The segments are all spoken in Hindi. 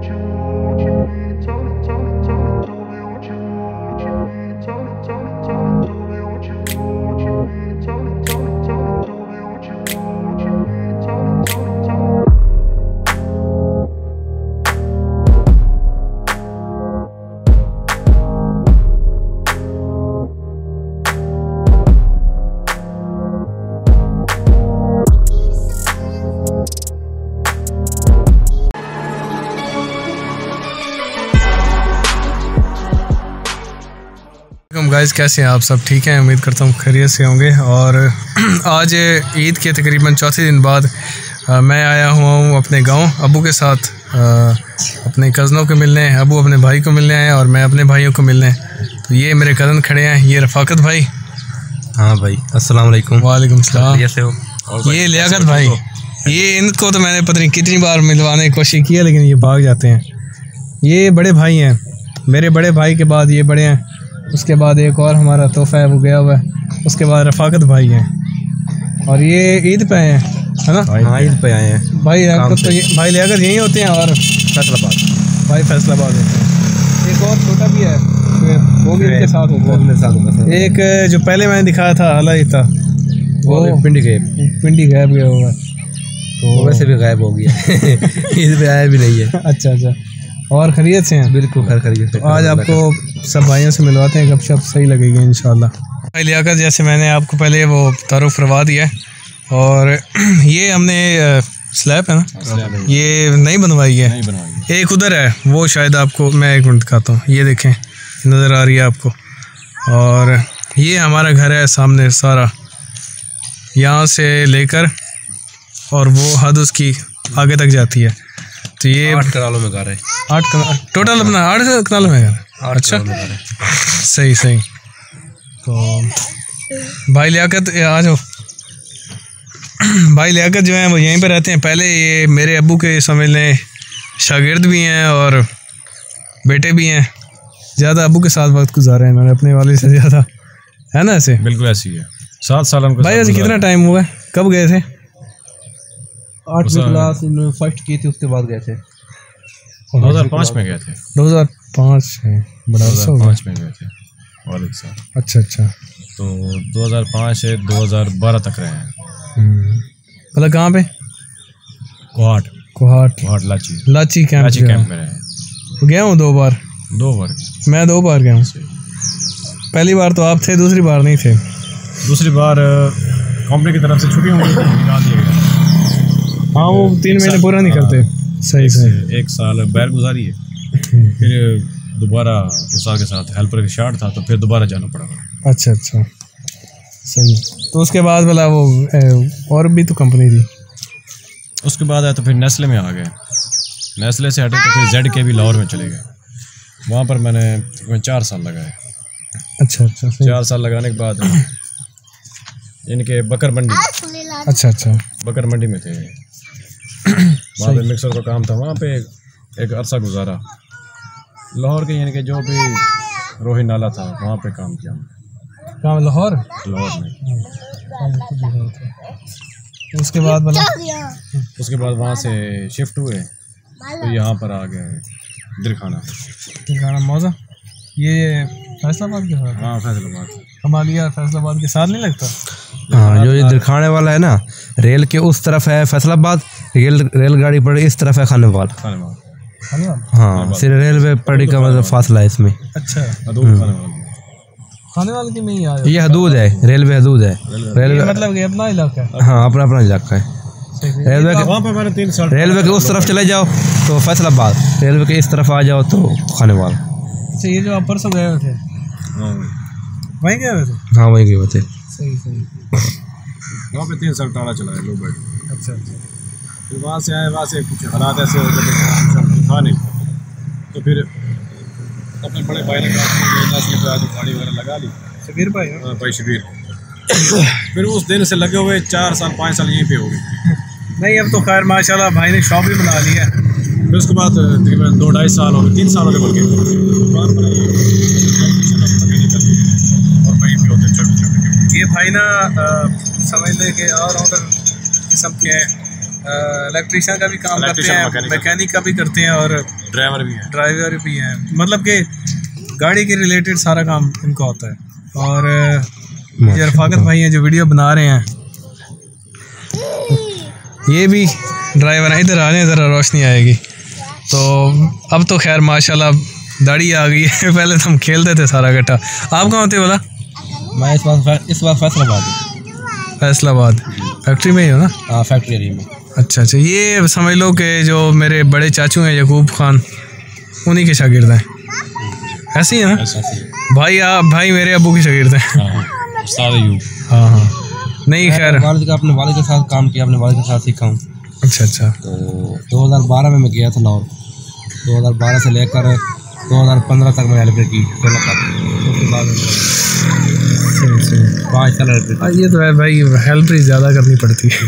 You. गाइस कैसे हैं आप सब? ठीक हैं? उम्मीद करता हूँ खैरियत से होंगे। और आज ईद के तकरीबन चौथे दिन बाद आ, मैं आया हुआ हूँ अपने गाँव अबू के साथ। आ, अपने कज़नों को मिलने अबू अपने भाई को मिलने आए और मैं अपने भाइयों को मिलने। तो ये मेरे कज़न खड़े हैं ये रफ़ाकत भाई। हाँ भाई अस्सलाम वालेकुम वालेकुम सलाम। कैसे हो? ये लियाकत भाई ये इनको तो मैंने पता नहीं कितनी बार मिलवाने की कोशिश की है लेकिन ये भाग जाते हैं। ये बड़े भाई हैं। मेरे बड़े भाई के बाद ये बड़े हैं। उसके बाद एक और हमारा तोहफा है वो गया हुआ है। उसके बाद रफ़ाकत भाई हैं। और ये ईद पे आए हैं है ना? हाँ ईद पे आए हैं। भाई तो ये भाई लियाकत यहीं होते हैं और फैसलाबाद। भाई फैसलाबाद होते हैं। एक और छोटा भी है वो भी इनके साथ होगा। मेरे साथ होगा एक जो पहले मैंने दिखाया था आला ही था वो पिंडी गए पिंडी गायब गया हुआ है। तो वैसे भी गायब हो गया ईद पे आया भी नहीं है। अच्छा अच्छा। और खरीद से हैं बिल्कुल खैर करिए तो आज आपको सब भाइयों से मिलवाते हैं गपशप सही लगेगी इन लियाकत जैसे मैंने आपको पहले वो तारुफ करवा दिया है और ये हमने स्लैब है ना? ये नहीं बनवाई है। एक उधर है वो शायद आपको मैं एक मिनट दिखाता हूँ ये देखें नज़र आ रही है आपको। और ये हमारा घर है सामने सारा यहाँ से लेकर और वो हद उसकी आगे तक जाती है। तो ये आठ करालों में घर है। आठ कनाल टोटल अपना आठ कनाल में है। आठ अच्छा। सही सही। तो भाई लियाकत आ जाओ। भाई लियाकत जो है वो यहीं पर रहते हैं। पहले ये मेरे अबू के समझ लें शागिर्द भी हैं और बेटे भी हैं। ज़्यादा अबू के साथ वक्त गुजारे हैं इन्होंने अपने वाले से ज़्यादा। है ना ऐसे? बिल्कुल ऐसी है सात साल भाई ऐसे कितना टाइम हुआ है? कब गए थे? आठवीं क्लास इन्होंने फ़र्स्ट की थी उसके बाद गए थे। दो हज़ार पाँच में गए थे। दो हज़ार पाँच है। बड़ा दो अरसा हज़ार हो गया। पाँच में गए थे वालेकुम सलाम अच्छा अच्छा। तो दो हज़ार पाँच से दो हज़ार बारह तक रहे हैं। हम्म। मतलब कहाँ पे? कोहाट। कोहाट। कोहाट लाची। लाची कैंप लाची कैंप में रहे हूँ। गया हूँ दो बार। दो बार। मैं दो बार गया हूँ। पहली बार तो आप थे दूसरी बार नहीं थे। दूसरी बार कंपनी की तरफ़ से छुट्टी थी निकाल दिया गया। हाँ वो तीन महीने पूरा नहीं करते। सही सही। एक, साल बैर गुजारी है। फिर दोबारा उषा के साथ हेल्पर के शार्ट था तो फिर दोबारा जाना पड़ा। अच्छा अच्छा। सही। तो उसके बाद बोला वो और भी तो कंपनी थी? उसके बाद आया तो फिर नेस्ले में आ गए। नेस्ले से हटे तो फिर जेड के भी लाहौर में चले गए। वहाँ पर मैंने तकरीबन चार साल लगाए। अच्छा अच्छा चार साल लगाने के बाद इनके बकर मंडी अच्छा अच्छा। बकर मंडी में थे। वहाँ पे मिक्सर का काम था। वहाँ पे एक अरसा गुजारा। लाहौर के यानी कि जो भी रोही नाला था वहाँ पे काम किया हमने, कहाँ लाहौर? लाहौर में। उसके बाद बोला उसके बाद वहाँ से शिफ्ट हुए। तो यहाँ पर आ गए दिरखाना गाना मौजा। ये फैसलाबाद के साथ? हाँ फैसलाबाद। कमालिया फैसलाबाद के साथ नहीं लगता? हाँ जो ये दिखाने वाला है ना रेल के उस तरफ़ है फैसलाबाद। रेल रेलगाड़ी पड़ी इस तरफ़ है खानेवाल। खाने वाला हाँ सिर्फ़ रेलवे पड़ी का मतलब फासला है इसमें अच्छा। खाने वाला खानेवाल। की में ही आया। ये हदूद है रेलवे हदूद है। रेलवे। मतलब कि अपना इलाका है। हाँ अपना अपना इलाका है। रेलवे के वहाँ पर मैंने तीन साल रेलवे के उस तरफ़ चले जाओ तो फैसलाबाद। रेलवे के इस तरफ़ आ जाओ तो खानेवाल। अच्छा ये जो आप परसों गए हुए थे? हाँ। वहीं गए हुए थे? हाँ वही गए थे। सही सही। वहाँ पे तीन साल टाला चला है लोग बैठ। अच्छा अच्छा। फिर वहाँ से आए वहाँ से कुछ हालात ऐसे हो गए थे, नहीं। तो फिर अपने बड़े भाई ने कहा कि आज गाड़ी वगैरह लगा ली। शबीर भाई हाँ? हाँ, भाई शबीर फिर उस दिन से लगे हुए चार साल पाँच साल यहीं पे हो गए। नहीं अब तो खैर माशाल्लाह भाई ने शॉप भी बना लिया है। फिर उसके बाद तकरीबन दो ढाई साल हो गए तीन साल हो गए बल्कि। मैकेनिकल और वहीं पे होते चौबीस घंटे ये भाई ना समझ लें कि ऑलराउंडर किस्म के हैं। इलेक्ट्रिशियन का भी काम करते हैं मैकेनिक का भी करते हैं और ड्राइवर भी हैं। ड्राइवर भी हैं। मतलब कि गाड़ी के रिलेटेड सारा काम इनका होता है। और ये रफाकत भाई हैं जो वीडियो बना रहे हैं। ये भी ड्राइवर हैं। इधर आ रहे हैं ज़रा रोशनी आएगी। तो अब तो खैर माशाल्लाह दाढ़ी आ गई है। पहले तो हम खेलते थे सारा इकट्ठा आप कहाँ होते बोला? मैं इस बार इस बार फैसलाबाद। फैसलाबाद। फैक्ट्री में ही हो ना? हाँ फैक्ट्री एरिया में। अच्छा अच्छा ये समझ लो कि जो मेरे बड़े चाचू हैं यकूब खान उन्हीं के शागिर्द हैं। ऐसे ही है ना? भाई आप भाई मेरे अबू के शागिर्द हैं। हाँ हाँ। हाँ नहीं खैर। वालिद का अपने वालिद के साथ काम किया अपने वालिद के साथ सीखा हूँ। अच्छा अच्छा। तो 2012 में मैं गया था लाहौर। 2012 से लेकर 2015 तक मैं हेल्प की। सोलह तक उसके बाद सही सही पाँच साल हेल्प हाँ, ये तो है भाई हेल्प ही ज़्यादा करनी पड़ती है।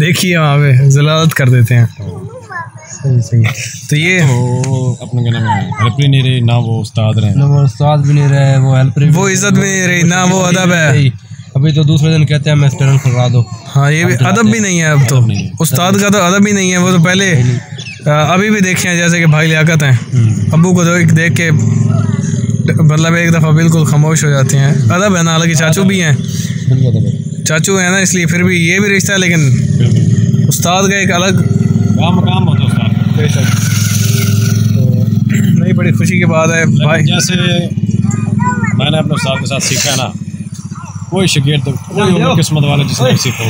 देखिए वहाँ पे जलालत कर देते हैं। सही सही। तो ये तो अपने क्या नाम है हेल्प ही नहीं रही ना वो उस्ताद रहे। ना वो उस्ताद भी नहीं रहे वो हेल्प वो इज़्ज़त भी नहीं रही ना वो अदब है। अभी तो दूसरे दिन कहते हैं मैं स्टेशन खुलवा दो। हाँ ये भी अदब भी नहीं है अब तो। उस्ताद का तो अदब ही नहीं है वो तो पहले अभी भी देखे हैं जैसे कि भाई लियाकत हैं। अबू को तो एक देख के मतलब एक दफ़ा बिल्कुल खामोश हो जाते हैं। अदब है ना हालाँकि चाचू भी हैं। तो चाचू है ना इसलिए फिर भी ये भी रिश्ता है लेकिन उस्ताद का एक अलग काम काम होता है उस्ताद। बेशक। तो नहीं बड़ी खुशी की बात है भाई। जैसे मैंने अपने उस्ताद के साथ सीखा है ना कोई शिगिर्द कोई उम्र किस्मत वाला जिसने भी सीखा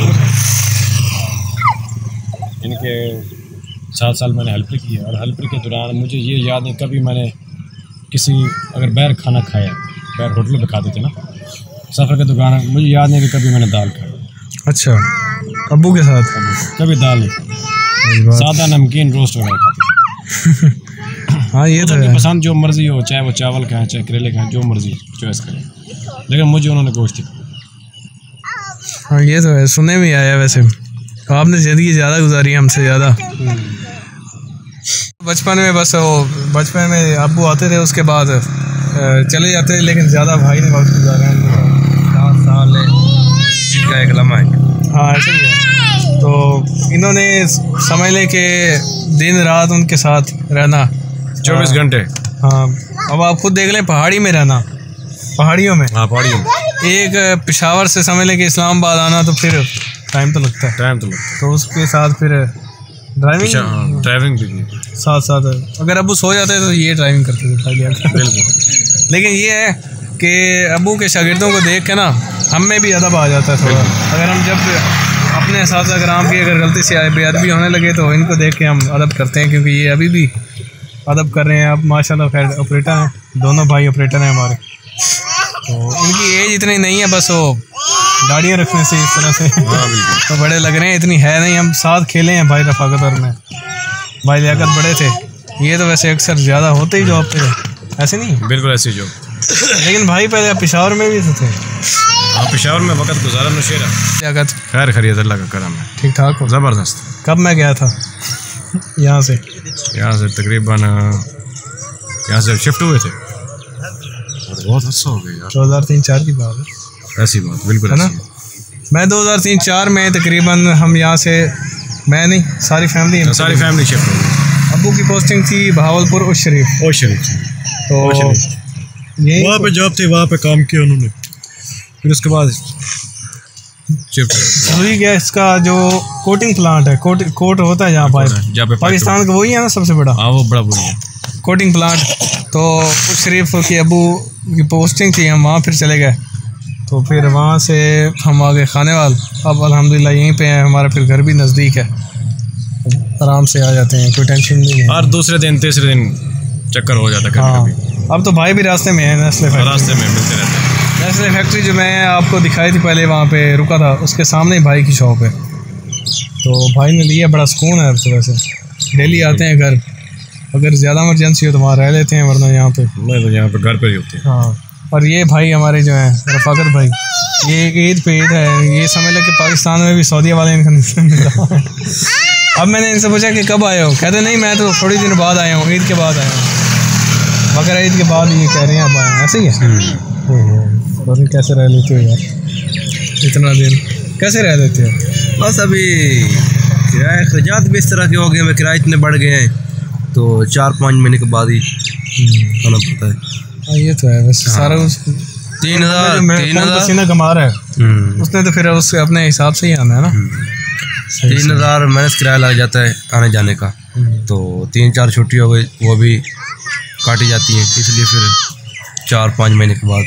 इनके सात साल मैंने हेल्पर की है और हेल्पर के दौरान मुझे ये याद नहीं कभी मैंने किसी अगर बैर खाना खाया बैर होटल पे खाते थे ना सफ़र के दुकान मुझे याद नहीं कि कभी मैंने दाल खाई। अच्छा अबू के साथ? कभी दाल नहीं। सादा नमकीन रोस्ट वगैरह खाते। हाँ ये तो है। पसंद जो मर्ज़ी हो चाहे वो चावल खाएँ चाहे करेले खाएँ जो मर्ज़ी चॉइस करें। लेकिन मुझे उन्होंने गोश्त ही हाँ ये तो है सुनने में आया वैसे। आपने ज़िंदगी ज़्यादा गुजारी है हमसे ज़्यादा। बचपन में बस वो बचपन में अबू आते थे उसके बाद चले जाते थे लेकिन ज़्यादा भाई ने वक्त गुजारा है। सात साल का एक लम्हा है। हाँ ऐसे ही है। तो इन्होंने समझ लें कि दिन रात उनके साथ रहना। चौबीस घंटे। हाँ। अब आप खुद देख लें पहाड़ी में रहना। पहाड़ियों में। हाँ पहाड़ियों में। एक पेशावर से समझ लें कि इस्लामाबाद आना तो फिर टाइम तो लगता है। टाइम तो लगता है। तो उसके साथ फिर है ड्राइविंग हाँ ड्राइविंग भी की साथ साथ अगर अबू सो जाते तो ये ड्राइविंग करते थे लिया बिल्कुल। लेकिन ये है कि अबू के शागिर्दों को देख के ना हम में भी अदब आ जाता है थोड़ा। अगर हम जब अपने साथ ग्राम की अगर गलती से आए बेअदबी होने लगे तो इनको देख के हम अदब करते हैं क्योंकि ये अभी भी अदब कर रहे हैं। अब माशाल्लाह खैर ऑपरेटर हैं। दोनों भाई ऑपरेटर हैं हमारे। तो इनकी एज इतनी नहीं है बस वो दाढ़ियाँ रखने से इस तरह से। तो बड़े लग रहे हैं इतनी है नहीं हम साथ खेले हैं भाई रफाकत और मैं। भाई लियाकत बड़े थे। ये तो वैसे अक्सर ज़्यादा होते ही जॉब पे ऐसे नहीं? बिल्कुल ऐसी जो लेकिन भाई पहले पिशावर में भी तो थे। हाँ पेशावर में वक्त गुजारा नशेरा। लियाकत। खैर खरीद अल्लाह का करम है। ठीक ठाक हो? ज़बरदस्त। कब मैं गया था? यहाँ से। यहाँ से तकरीबन यहाँ से शिफ्ट हुए थे। बहुत अच्छा हो गया दो हज़ार तीन चार की बात है। ऐसी बात बिल्कुल है ना? मैं दो हज़ार तीन चार में तकरीबन हम यहाँ से मैं नहीं सारी फैमिली बात। सारी फैमिली शिफ्ट हो गई। अबू की पोस्टिंग थी बहावलपुर उस शरीफ। ओ शरीफ तो यही वहाँ पे जॉब थी वहाँ पे काम किया उन्होंने। फिर उसके बाद सुई गैस का जो कोटिंग प्लांट है कोट कोट होता है जहाँ पर। पाकिस्तान का वही है ना सबसे बड़ा? हाँ वो बड़ा बुरी है। कोटिंग प्लांट तो शरीफ की अबू की पोस्टिंग थी हम वहाँ फिर चले गए। तो फिर वहाँ से हम आ गए खाने वाल अब अल्हम्दुलिल्लाह यहीं पे हैं हमारा फिर घर भी नज़दीक है। आराम से आ जाते हैं कोई टेंशन नहीं है। हर दूसरे दिन तीसरे दिन चक्कर हो जाता है हाँ कभी अब तो भाई भी रास्ते में है नेस्ले फैक्ट्री रास्ते में मिलते रहते हैं। नेस्ले फैक्ट्री जो मैं आपको दिखाई थी पहले वहाँ पे रुका था उसके सामने भाई की शॉप है। तो भाई ने लिया बड़ा सुकून है अब तो वैसे। डेली आते हैं घर। अगर ज़्यादा इमरजेंसी हो तो वहाँ रह लेते हैं वरना यहाँ पे। मैं तो यहाँ पे घर पर ही होती है। हाँ। और ये भाई हमारे जो हैं रफाकत भाई ये एक ईद पे ईद है। ये समझ लो कि पाकिस्तान में भी सऊदीया वाले इनका। अब मैंने इनसे पूछा कि कब आए हो? कहते नहीं मैं तो थोड़ी दिन बाद आया हूँ ईद के बाद आया हूँ। मगर ईद के बाद ये कह रहे हैं अब आए ऐसे ही है? ओहो, कैसे रह लेते हो यार। इतना दिन। कैसे रह लेते हो? बस अभी किराए अखराज भी इस तरह के हो गए हैं किराए इतने बढ़ गए हैं तो चार पाँच महीने के बाद ही आना पड़ता है। हाँ, ये तो है बस सारा कुछ तीन हज़ार तीन हज़ार। पसीना कमा रहा है। हम्म, उसने तो फिर उसके अपने हिसाब से ही आना है ना। तीन हज़ार महीने किराया लग जाता है आने जाने का। तो तीन चार छुट्टी हो गई वो भी काटी जाती है। इसलिए फिर चार पाँच महीने के बाद।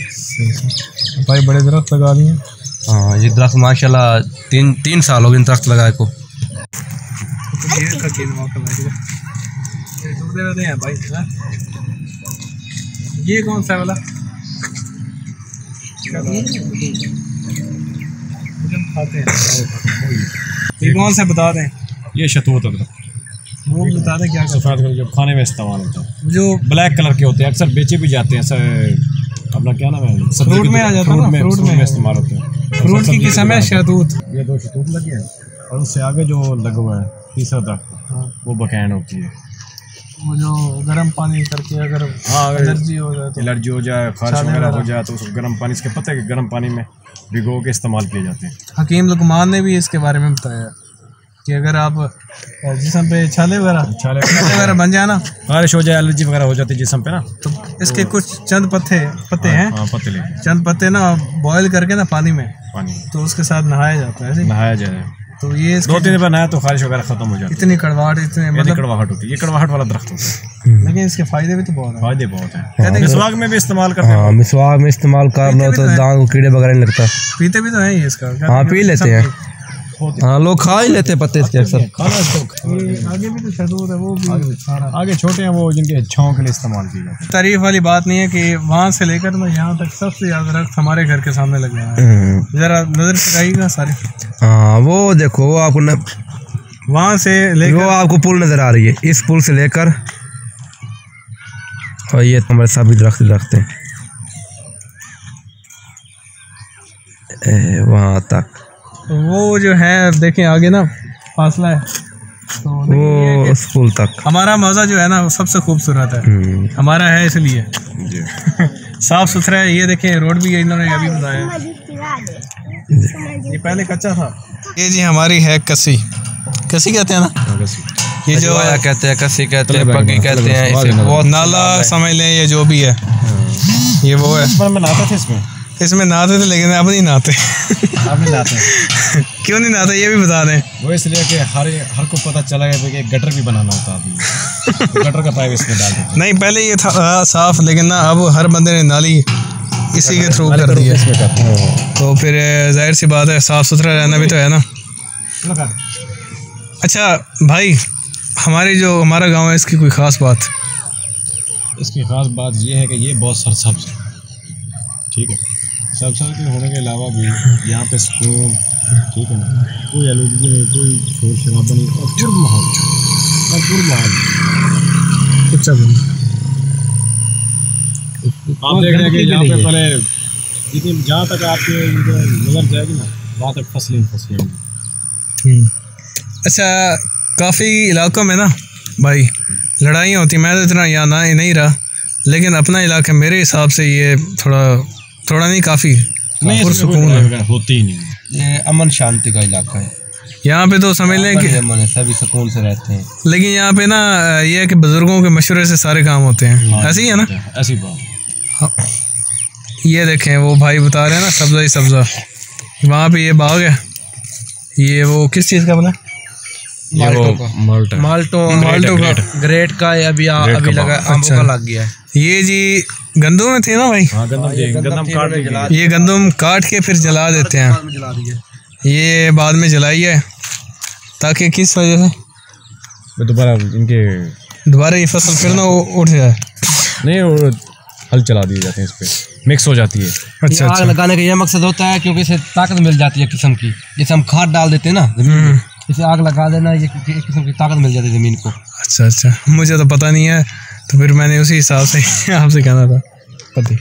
भाई बड़े दरख्त लगा दिए। हाँ ये दरख्त माशाल्लाह तीन तीन साल हो गए इन दरख्त लगाए को। भाई हाँ? ये कौन सा है? वाला खाते हैं। ये कौन सा बता दें? ये शतूत अदरक वो भी बता दें क्या करते सफ़ेद कलर के खाने में इस्तेमाल होता है। जो ब्लैक कलर के होते हैं अक्सर बेचे भी जाते हैं सर अपना क्या नाम है? फ्रूट में आ जाता है फ्रूट फ्रूट में। इस्तेमाल होते हैं। फ्रूट की किस्म है पे। ये दो शतूत लगे हैं और उससे आगे जो लगा हुआ है तीसरा दरख्त हाँ। वो बकैन होती है। वो जो गर्म पानी करके अगर हाँ एलर्जी हो जाए तो एलर्जी हो जाए खारिश वगैरह हो जाए तो उसको गर्म पानी इसके पत्ते के गर्म पानी में भिगो के इस्तेमाल किए जाते हैं। हकीम लुकमान ने भी इसके बारे में बताया कि अगर आप जिसम पे छाले वगैरह छाले वगैरह। बन जाए ना खारिश हो जाए एलर्जी वगैरह हो जाती है जिसम पे ना तो इसके कुछ चंद पत्ते पत्ते हैं हाँ। पत्ते चंद पत्ते ना बॉईल करके ना पानी में पानी। तो उसके साथ नहाया जाता है। नहाया जाए। तो ये दो तीन दिन बनाया तो खारिश वगैरह खत्म हो जाती है। इतनी कड़वाहट इतने मतलब कड़वाहट होती है। ये कड़वाहट वाला दरख्त होता है। लेकिन इसके फ़ायदे भी तो बहुत हैं। फ़ायदे बहुत हैं। कहते हैं मिसवाक में भी इस्तेमाल करते हैं हाँ। मिसवाक में इस्तेमाल कर लो तो दांत को कीड़े वगैरह नहीं लगता। पीते भी तो हैं ये इसका। हाँ पी लेते हैं। हाँ लोग खा ही लेते हैं पत्ते इसके अक्सर। खाना आगे भी तो शहदूद है वो भी। आगे छोटे हैं वो जिनके छाँव के लिए इस्तेमाल किए जाते तारीफ़ वाली बात नहीं है कि वहाँ से लेकर ना यहाँ तक सबसे ज़्यादा दरख्त हमारे घर के सामने लगे हुए हैं। हम्म, ज़रा नज़र टिकाइएगा सारे। हाँ वो देखो वो आपको न, वहाँ से वो आपको पुल नज़र आ रही है। इस पुल से लेकर और ये हमारे सभी दरख्त दरख्त हैं। वहाँ तक। वो जो है देखें आगे ना फासला है। तो वो है पुल तक। हमारा मौजा जो है ना वो सबसे खूबसूरत है। हम्म, हमारा है इसलिए। साफ़ सुथरा है ये देखें रोड भी इन्होंने अभी बताया। ये पहले कच्चा था। ये जी हमारी है कसी। कसी कहते हैं ना? ये जो अजवाया कहते हैं कसी कहते हैं पग्गी कहते हैं बहुत नाला समझ लें ये जो भी है। ये वो है। नहाता था इसमें? इसमें नहाते थे लेकिन अब नहीं नहाते। आप नहीं नहाते। क्यों नहीं नहाते ये भी बता दें। वो इसलिए कि हर हर को पता चला है कि गटर भी बनाना होता है तो गटर का पाइप इसमें डाल देते नहीं पहले ये था आ, साफ़ लेकिन ना अब हर बंदे ने नाली इसी के थ्रू कर दी है। हैं तो फिर ज़ाहिर सी बात है साफ़ सुथरा रहना भी तो है ना। अच्छा भाई हमारी जो हमारा गाँव है इसकी कोई ख़ास बात? इसकी खास बात ये है कि ये बहुत सरसब्ज है। ठीक है? सरसब्ज के होने के अलावा भी यहाँ पे सुकून ठीक है ना कोई आलूदगी नहीं कोई शोर शराबा नहीं और पुर माहौल और पुर माहौल अच्छा आप देख रहे हैं कि यहाँ पे पहले जितनी जहाँ तक आपके नज़र जाएगी ना वहाँ तक फ़सलें फ़सलें होंगी। अच्छा काफ़ी इलाकों में ना भाई लड़ाइयाँ होती मैं तो इतना यहाँ ना नहीं रहा लेकिन अपना इलाका मेरे हिसाब से ये थोड़ा थोड़ा नहीं काफ़ी नहीं लड़ाई है। होती ही नहीं ये अमन शांति का इलाका है। यहाँ पे तो समझ लें कि सभी सुकून से रहते हैं। लेकिन यहाँ पे ना ये है कि बुज़ुर्गों के मशवरे से सारे काम होते हैं। ऐसे ही है ना? ऐसी बात ये देखें वो भाई बता रहे हैं ना सब्ज़ा ही सब्ज़ा। वहाँ पे ये बाग है। ये वो किस चीज़ का वो माल्टा माल्टो माल्टो का ग्रेट का ये अभी अभी लगा। आंबों अच्छा। का लग गया है। ये जी गंदम में थे ना भाई? हाँ गंदम काट ये गंदम काट के फिर जला देते हैं। ये बाद में जलाई है। ताकि किस वजह से? दोबारा इनके दोबारा ये फ़सल फिर ना उठ जाए। नहीं हल चला दिए जाते हैं इस पे। मिक्स हो जाती है। अच्छा आग अच्छा। लगाने का यह मकसद होता है क्योंकि इसे ताकत मिल जाती है किस्म की। जैसे हम खाद डाल देते हैं ना ज़मीन में इसे आग लगा देना ये एक किस्म की ताकत मिल जाती है ज़मीन को। अच्छा अच्छा। मुझे तो पता नहीं है तो फिर मैंने उसी हिसाब से आपसे कहना था। पति।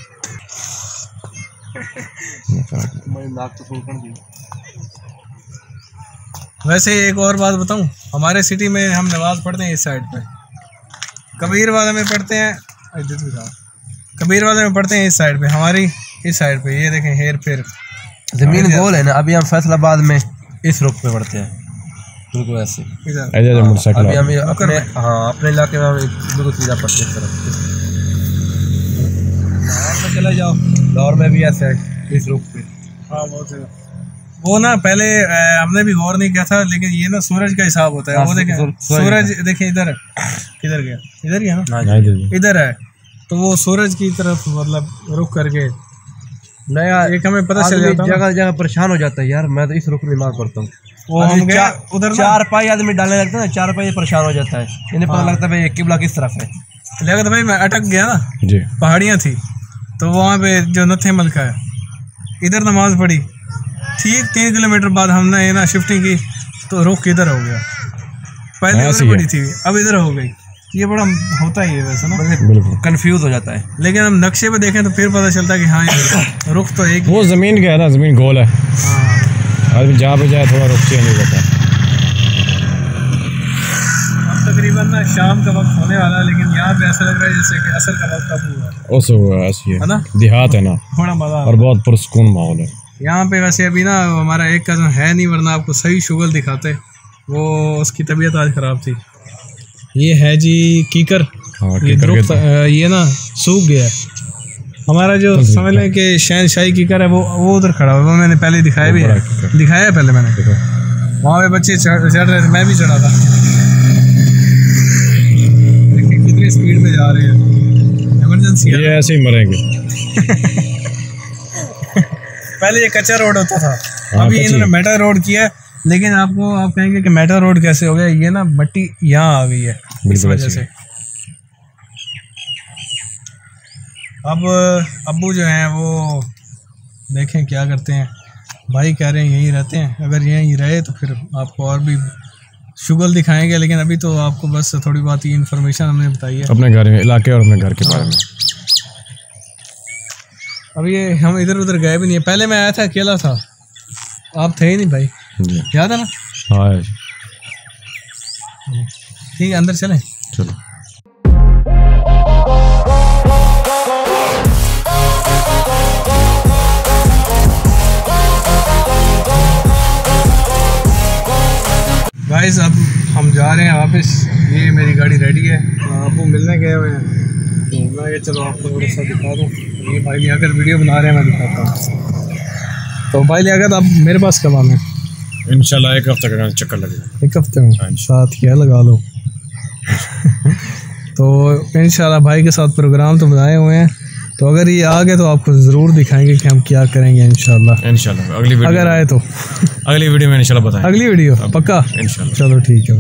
वैसे एक और बात बताऊँ हमारे सिटी में हम नमाज़ पढ़ते हैं इस साइड पे। कबीर वाले में पढ़ते हैं। कबीर वाले में पढ़ते हैं इस साइड पे हमारी इस साइड पे ये देखें हेर फेर। ज़मीन गोल है ना अभी हम फैसलाबाद में इस रुख पे पढ़ते हैं। बिल्कुल ऐसे इधर। ऐसे मोटरसाइकिल अभी आ- हमें अपने हाँ अपने इलाके में हम एक बिल्कुल सीधा पड़ते हैं। तरफ़ लाहौर में चले जाओ। लाहौर में भी ऐसे है इस रुख पे। हाँ बहुत जगह। वो ना पहले अ, हमने भी गौर नहीं किया था लेकिन ये ना सूरज का हिसाब होता है। हाँ, वो देखें सूरज- देखें इधर किधर गया? इधर ही है ना? इधर है तो वो सूरज की तरफ़ मतलब रुख करके नया एक हमें पता चल जाता जगह जगह परेशान हो जाता है यार मैं तो इस रुख में मार पड़ता हूँ। वो हम आदमी उधर चार पाई आदमी डालने लगता है ना चार पाई परेशान हो जाता है। इन्हें पता हाँ। लगता है भाई किबला किस तरफ़ है। लियाकत भाई मैं अटक गया ना जी। पहाड़ियाँ थी तो वहाँ पे जो नथे मलका है इधर नमाज़ पढ़ी। ठीक तीन किलोमीटर बाद हमने ये ना शिफ्टिंग की तो रुख इधर हो गया। पहले ऐसे उधर पड़ी थी अब इधर हो गई। ये बड़ा होता ही है वैसे ना। कंफ्यूज हो जाता है। लेकिन हम नक्शे पे देखें तो फिर पता चलता है कि हाँ रुख तो एक वो ज़मीन का है ना ज़मीन गोल है। हाँ। आदमी जहाँ पे जाए थोड़ा रुख चेंज हो जाता है। अब तकरीबन ना शाम का वक्त होने वाला है लेकिन यहाँ पे ऐसा लग रहा है जैसे कि असर का वक्त कब हुआ है। उस ऐसी है। है ना? देहात है ना। थोड़ा मज़ा और बहुत पुरस्कून माहौल है। यहाँ पे वैसे अभी ना हमारा एक कज़न है नहीं वरना आपको सही शुगल दिखाते। वो उसकी तबीयत आज ख़राब थी। ये है जी कीकर। हाँ ये कीकर के- ये ना सूख गया है। हमारा जो समझ लें कि शहनशाही कीकर है वो वो उधर खड़ा हुआ मैंने पहले दिखाया भी है। दिखाया है पहले मैंने। वहाँ पे बच्चे चढ़ रहे थे मैं भी चढ़ा था। देखिए कितनी स्पीड में जा रहे हैं। इमरजेंसी ये ऐसे ही मरेंगे। पहले ये कच्चा रोड होता था। हाँ, अभी इन्होंने मेटा रोड किया है। लेकिन आपको आप कहेंगे कि मेटा रोड कैसे हो गया? ये ना मट्टी यहाँ आ गई है। इस वजह से। अब अबू जो हैं वो देखें क्या करते हैं। भाई कह रहे हैं यहीं रहते हैं। अगर यहीं रहे तो फिर आपको और भी शुगल दिखाएँगे। लेकिन अभी तो आपको बस थोड़ी बहुत ही इन्फॉर्मेशन हमने बताई है। अपने घर में इलाके और अपने घर के बारे में। अब ये हम इधर उधर गए भी नहीं है। पहले मैं आया था अकेला था। आप थे ही नहीं भाई। याद है ना? हाँ ठीक है अंदर चलें। चलो। गाइस अब हम जा रहे हैं वापस। ये मेरी गाड़ी रेडी है। आपको मिलने गए हुए हैं। तो मैं ये चलो आपको थोड़ा सा दिखा दूँ। ये भाई लियाकत वीडियो बना रहे हैं मैं दिखाता हूँ। तो भाई लियाकत आप मेरे पास कब आना है? इंशाल्लाह एक हफ़्ते का चक्कर लगेगा। एक हफ़्ते में? साथ क्या लगा लो। तो इंशाल्लाह भाई के साथ प्रोग्राम तो बनाए हुए हैं। तो अगर ये आ गए तो आपको ज़रूर दिखाएँगे कि हम क्या करेंगे इंशाल्लाह इंशाल्लाह अगली वीडियो अगर आए तो। अगली वीडियो में इंशाल्लाह बताएँ अगली वीडियो पक्का? इंशाल्लाह चलो ठीक है।